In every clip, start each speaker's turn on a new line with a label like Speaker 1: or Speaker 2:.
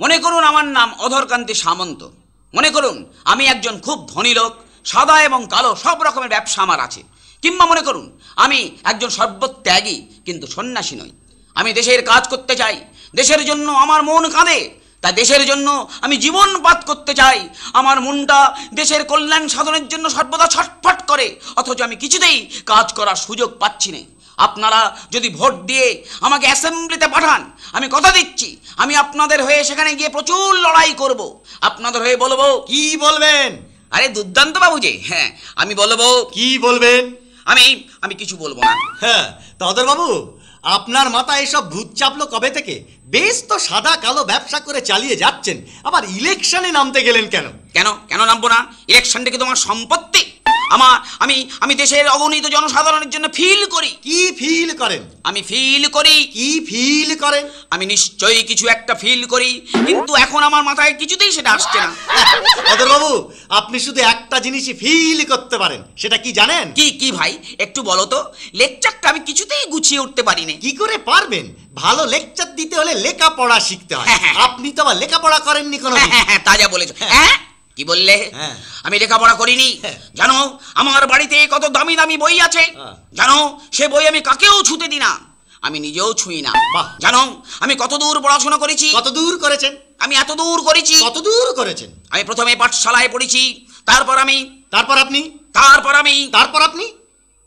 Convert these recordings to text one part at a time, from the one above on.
Speaker 1: মনে করুন আমার নাম অধরকান্তি সামন্ত। মনে করুন, আমি একজন খুব ধনী লোক, সাদা এবং কালো, সব রকমের ব্যবসা আমার আছে। কিংবা মনে করুন, আমি একজন সর্বত্যাগী, কিন্তু সন্ন্যাসী নই। আমি দেশের কাজ করতে চাই, দেশের জন্য আমার মন কাঁদে, তাই দেশের জন্য আমি জীবনপাত করতে চাই। আমার মনটা দেশের কল্যাণ সাধনের জন্য সর্বদা ছটফট করে, অথচ আমি কিছুতেই কাজ করার সুযোগ পাচ্ছি না। আপনারা যদি ভোট দিয়ে আমাকে অ্যাসেম্বলিতে পাঠান আমি কথা দিচ্ছি। আমি আপনাদের হয়ে সেখানে গিয়ে প্রচুর লড়াই করব। আপনাদের হয়ে বলব
Speaker 2: কি বলবেন?
Speaker 1: আরে দুর্দান্ত বাবু যে হ্যাঁ আমি বলব
Speaker 2: কি বলবেন?
Speaker 1: আমি আমি কিছু বলব না।
Speaker 2: হ্যাঁ তদর বাবু আপনার মাথায় এসব ভূত চাপলো কবে থেকে? বেশ তো সাদা কালো ব্যবসা করে চালিয়ে যাচ্ছেন। আবার ইলেকশনে নামতে গেলেন কেন?
Speaker 1: কেন? কেন নামবো না? ইলেকশনটা কি তোমার সম্পত্তি? আমার আমি আমি দেশের অগণিত জনসাধারণের জন্য ফিল করি।
Speaker 2: কি ফিল করেন?
Speaker 1: আমি ফিল করি।
Speaker 2: কি ফিল করেন?
Speaker 1: আমি নিশ্চয়ই কিছু একটা ফিল করি কিন্তু এখন আমার মাথায় কিছুতেই সেটা আসছে না।
Speaker 2: বাবু আপনি শুধু একটা জিনিসই ফিল করতে পারেন সেটা কি জানেন?
Speaker 1: কি কি ভাই? একটু বলো তো লেকচারটা আমি কিছুতেই গুছিয়ে উঠতে পারি না
Speaker 2: কি করে পারবেন? ভালো লেকচার দিতে হলে লেখাপড়া শিখতে হয়।
Speaker 1: হ্যাঁ, হ্যাঁ।
Speaker 2: আপনি তো আবার লেখাপড়া করেননি কোনো
Speaker 1: হ্যাঁ হ্যাঁ হ্যাঁ তাজা বলেছ।
Speaker 2: হ্যাঁ।
Speaker 1: কি বললে?
Speaker 2: হ্যাঁ।
Speaker 1: আমি লেখাপড়া করিনি।
Speaker 2: হ্যাঁ।
Speaker 1: জানো আমার বাড়িতে কত দামি দামি বই আছে।
Speaker 2: হ্যাঁ।
Speaker 1: জানো সে বই আমি কাকেও ছুতে দিই না আমি নিজেও ছুঁই না। জানো আমি কত দূর পড়াশোনা করেছি।
Speaker 2: কত দূর করেছেন?
Speaker 1: আমি এত দূর করেছি।
Speaker 2: কত দূর করেছেন?
Speaker 1: আমি প্রথমে পাঠশালায় পড়েছি। তারপর আমি
Speaker 2: তারপর আপনি?
Speaker 1: তারপর আমি
Speaker 2: তারপর আপনি?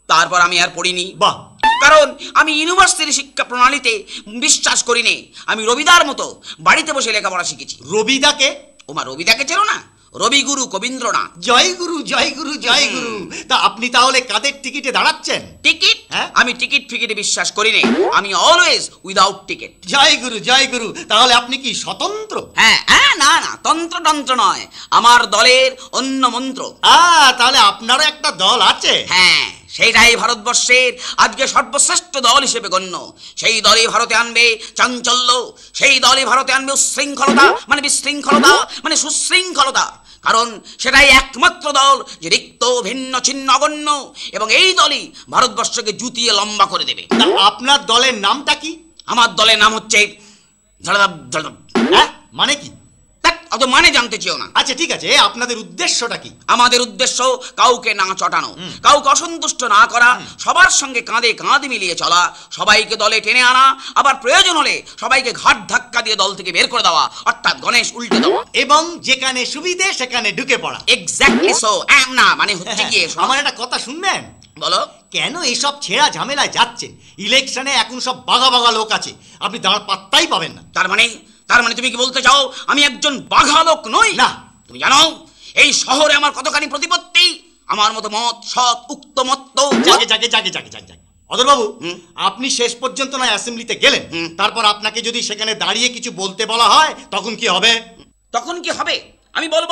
Speaker 1: তারপর আমি আর পড়িনি।
Speaker 2: বাহ।
Speaker 1: কারণ আমি ইউনিভার্সিটির শিক্ষা প্রণালীতে বিশ্বাস করি নে আমি রবিদার মতো বাড়িতে বসে লেখাপড়া শিখেছি।
Speaker 2: রবিদাকে?
Speaker 1: ওমা রবিদাকে চেনো না? রবিগুরু কবীন্দ্রনাথ
Speaker 2: জয় গুরু জয় গুরু জয় গুরু তা আপনি তাহলে কাদের টিকিটে দাঁড়াচ্ছেন?
Speaker 1: টিকিট?
Speaker 2: হ্যাঁ?
Speaker 1: আমি টিকিট ফিকিটে বিশ্বাস করি নে আমি অলওয়েজ উইদাউট টিকিট
Speaker 2: জয় গুরু জয় গুরু তাহলে আপনি কি স্বতন্ত্র?
Speaker 1: হ্যাঁ হ্যাঁ না না তন্ত্র তন্ত্র নয়। আমার দলের অন্য মন্ত্র।
Speaker 2: আ তাহলে আপনারও একটা দল আছে।
Speaker 1: হ্যাঁ সেইটাই ভারতবর্ষের আজকে সর্বশ্রেষ্ঠ দল হিসেবে গণ্য। সেই দলই ভারতে আনবে চাঞ্চল্য সেই দলই ভারতে আনবে উশৃঙ্খলতা মানে বিশৃঙ্খলতা মানে সুশৃঙ্খলতা। কারণ সেটাই একমাত্র দল যে রিক্ত ভিন্ন ছিন্ন অগণ্য এবং এই দলই ভারতবর্ষকে জুতিয়ে লম্বা করে দেবে।
Speaker 2: আপনার দলের নামটা কি?
Speaker 1: আমার দলের নাম হচ্ছে।
Speaker 2: হ্যাঁ? মানে কি?
Speaker 1: অত মানে জানতে চেও না।
Speaker 2: আচ্ছা ঠিক আছে আপনাদের উদ্দেশ্যটা কি?
Speaker 1: আমাদের উদ্দেশ্য কাউকে না চটানো। কাউকে অসন্তুষ্ট না করা সবার সঙ্গে কাঁধে কাঁধ মিলিয়ে চলা সবাইকে দলে টেনে আনা আবার প্রয়োজন হলে সবাইকে ঘাট ধাক্কা দিয়ে দল থেকে বের করে দেওয়া অর্থাৎ গণেশ উল্টে দেওয়া।
Speaker 2: এবং যেখানে সুবিধে সেখানে ঢুকে পড়া।
Speaker 1: এক্স্যাক্টলি সো না মানে হচ্ছে গিয়ে শোনো।
Speaker 2: আমার একটা কথা শুনবেন?
Speaker 1: বলো।
Speaker 2: কেন এইসব ছেঁড়া ঝামেলায় যাচ্ছেন? ইলেকশনে এখন সব বাঘা বাঘা লোক আছে। আপনি দাঁড় পাত্তাই পাবেন না।
Speaker 1: তার মানে তার মানে তুমি কি বলতে চাও আমি একজন বাঘা লোক নই?
Speaker 2: না।
Speaker 1: তুমি জানো এই শহরে আমার কতখানি প্রতিপত্তি? আমার মতো মত সৎ উক্ত মত্ত।
Speaker 2: জাগে জাগে জাগে জাগে জাগে জাগে। অদরবাবু আপনি শেষ পর্যন্ত নয় অ্যাসেম্বলিতে গেলেন। তারপর আপনাকে যদি সেখানে দাঁড়িয়ে কিছু বলতে বলা হয় তখন কি হবে?
Speaker 1: তখন কি হবে? আমি বলব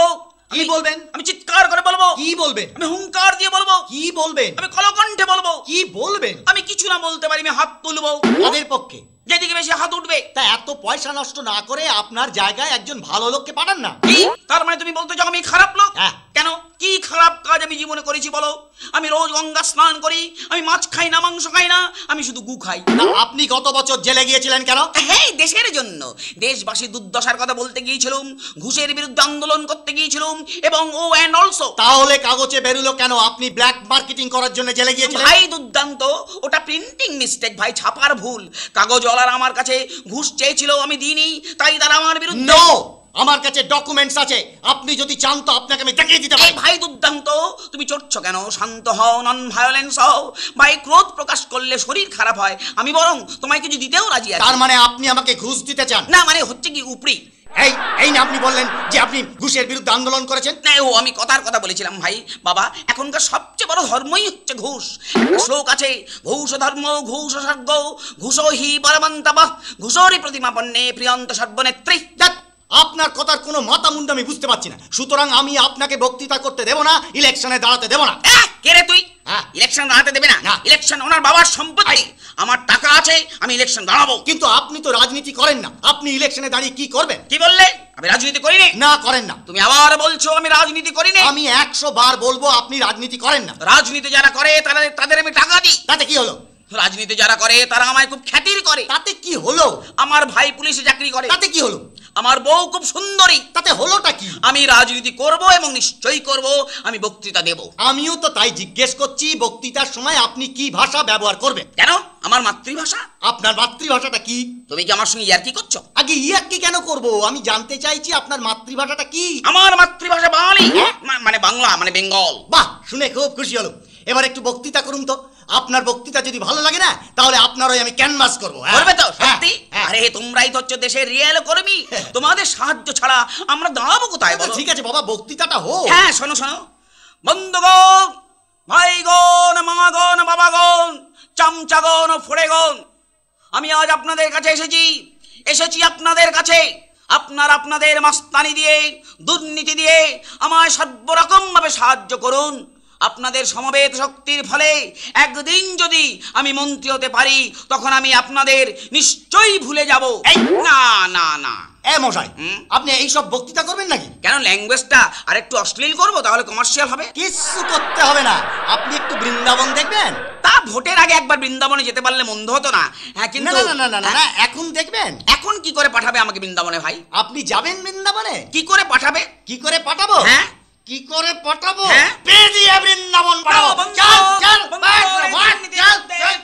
Speaker 2: কি
Speaker 1: আমি-
Speaker 2: বলবেন?
Speaker 1: আমি চিৎকার করে বলব।
Speaker 2: কি বলবেন?
Speaker 1: আমি হুঙ্কার দিয়ে বলব।
Speaker 2: কি বলবেন?
Speaker 1: আমি কলকণ্ঠে বলব।
Speaker 2: কি বলবেন?
Speaker 1: আমি কিছু না বলতে পারি আমি হাত তুলবো।
Speaker 2: তাদের পক্ষে?
Speaker 1: যেদিকে বেশি হাত উঠবে।
Speaker 2: তা এত পয়সা নষ্ট না করে আপনার জায়গায় একজন ভালো লোককে পাঠান না।
Speaker 1: কি? তার মানে তুমি বলতে চাও আমি খারাপ লোক?
Speaker 2: হ্যাঁ।
Speaker 1: কেন? কি খারাপ কাজ আমি জীবনে করেছি বলো? আমি রোজ গঙ্গা স্নান করি আমি মাছ খাই না মাংস খাই না আমি শুধু গু খাই।
Speaker 2: আপনি গত বছর জেলে গিয়েছিলেন কেন?
Speaker 1: হ্যাঁ দেশের জন্য। দেশবাসী দুর্দশার কথা বলতে গিয়েছিলাম ঘুষের বিরুদ্ধে আন্দোলন করতে গিয়েছিলাম এবং ও অ্যান্ড অলসো
Speaker 2: তাহলে কাগজে বেরুলো কেন? আপনি ব্ল্যাক মার্কেটিং করার জন্য জেলে গিয়েছিলেন?
Speaker 1: ভাই দুর্দান্ত ওটা প্রিন্টিং মিস্টেক ভাই ছাপার ভুল। কাগজওয়ালার আমার কাছে ঘুষ চেয়েছিল আমি দিইনি তাই তারা আমার বিরুদ্ধে
Speaker 2: নো আমার কাছে ডকুমেন্টস আছে। আপনি যদি চান তো আপনাকে আমি দেখিয়ে দিতে পারি।
Speaker 1: ভাই দুর্দান্ত তুমি চড়ছ কেন? শান্ত হও নন ভায়োলেন্স হও। ভাই ক্রোধ প্রকাশ করলে শরীর খারাপ হয়। আমি বরং তোমায় কিছু দিতেও রাজি আছি।
Speaker 2: তার মানে আপনি আমাকে ঘুষ দিতে চান?
Speaker 1: না মানে হচ্ছে কি উপরি।
Speaker 2: এই এই না আপনি বললেন যে আপনি ঘুষের বিরুদ্ধে আন্দোলন করেছেন?
Speaker 1: না ও আমি কথার কথা বলেছিলাম ভাই। বাবা এখনকার সবচেয়ে বড় ধর্মই হচ্ছে ঘুষ। শ্লোক আছে ঘুষ ধর্ম ঘুষ স্বর্গ ঘুষো হি পরমন্তব ঘুষরি প্রতিমাপন্নে প্রিয়ন্ত সর্বনেত্রী।
Speaker 2: আপনার কথার কোনো মাথা মুন্ড আমি বুঝতে পারছি না। সুতরাং আমি আপনাকে বক্তৃতা করতে দেব না ইলেকশনে দাঁড়াতে দেব না।
Speaker 1: কে রে তুই?
Speaker 2: হ্যাঁ।
Speaker 1: ইলেকশন দাঁড়াতে দেবে না?
Speaker 2: না।
Speaker 1: ইলেকশন ওনার বাবার সম্পত্তি। আমার টাকা আছে আমি ইলেকশন দাঁড়াবো।
Speaker 2: কিন্তু আপনি তো রাজনীতি করেন না। আপনি ইলেকশনে দাঁড়িয়ে কি করবেন?
Speaker 1: কি বললে? আমি রাজনীতি করিনি।
Speaker 2: না করেন না।
Speaker 1: তুমি আবার বলছো আমি রাজনীতি করিনি?
Speaker 2: আমি একশো বার বলব আপনি রাজনীতি করেন না।
Speaker 1: রাজনীতি যারা করে তারা তাদের আমি টাকা দিই।
Speaker 2: তাতে কি হলো?
Speaker 1: রাজনীতি যারা করে তারা আমায় খুব খ্যাতির করে।
Speaker 2: তাতে কি হলো?
Speaker 1: আমার ভাই পুলিশে চাকরি করে।
Speaker 2: তাতে কি হলো?
Speaker 1: আমার বউ খুব সুন্দরী।
Speaker 2: তাতে হলোটা কি?
Speaker 1: আমি রাজনীতি করব এবং নিশ্চয়ই করব আমি বক্তৃতা দেব।
Speaker 2: আমিও তো তাই জিজ্ঞেস করছি বক্তৃতার সময় আপনি কি ভাষা ব্যবহার করবেন?
Speaker 1: কেন? আমার মাতৃভাষা?
Speaker 2: আপনার মাতৃভাষাটা কি?
Speaker 1: তুমি কি আমার সঙ্গে ইয়ার্কি করছ?
Speaker 2: আগে ইয়াক্কি কেন করব? আমি জানতে চাইছি আপনার মাতৃভাষাটা কি।
Speaker 1: আমার মাতৃভাষা বাঙালি মা- মানে বাংলা মানে বেঙ্গল।
Speaker 2: বাহ শুনে খুব খুশি হলো। এবার একটু বক্তৃতা করুন তো। আপনার বক্তৃতা যদি ভালো লাগে না তাহলে আপনার ওই আমি ক্যানভাস করব। হ্যাঁ?
Speaker 1: করবে তো
Speaker 2: হ্যাঁ,
Speaker 1: সত্যি?
Speaker 2: হ্যাঁ।
Speaker 1: আরে তোমরাই তো হচ্ছে দেশের রিয়েল কর্মী। তোমাদের সাহায্য ছাড়া আমরা দাঁড়াবো কোথায় বলো?
Speaker 2: ঠিক আছে বাবা বক্তৃতাটা হোক।
Speaker 1: হ্যাঁ শোনো শোনো। বন্ধুগণ ভাইগণ মাগণ বাবাগণ চামচাগণ ফোড়েগণ আমি আজ আপনাদের কাছে এসেছি। এসেছি আপনাদের কাছে। আপনার আপনাদের মাস্তানি দিয়ে দুর্নীতি দিয়ে আমায় সর্বরকমভাবে সাহায্য করুন। আপনাদের সমবেত শক্তির ফলে একদিন যদি আমি মন্ত্রী হতে পারি তখন আমি আপনাদের নিশ্চয়ই ভুলে যাব। এই না না না।
Speaker 2: এ মশাই? আপনি এইসব বক্তৃতা করবেন নাকি?
Speaker 1: কেন ল্যাঙ্গুয়েজটা আর একটু অশ্লীল করব তাহলে কমার্শিয়াল হবে?
Speaker 2: কিচ্ছু করতে হবে না। আপনি একটু বৃন্দাবন দেখবেন?
Speaker 1: তা ভোটের আগে একবার বৃন্দাবনে যেতে পারলে মন্দ হতো না। হ্যাঁ কিন্তু
Speaker 2: না না না না না এখন দেখবেন।
Speaker 1: এখন কি করে পাঠাবে আমাকে বৃন্দাবনে ভাই?
Speaker 2: আপনি যাবেন বৃন্দাবনে?
Speaker 1: কি করে পাঠাবে?
Speaker 2: কি করে পাঠাবো?
Speaker 1: হ্যাঁ।
Speaker 2: কি করে পটাবো? পেয়ে দিয়ে বৃন্দাবন পাঠাবো চল চল চল চল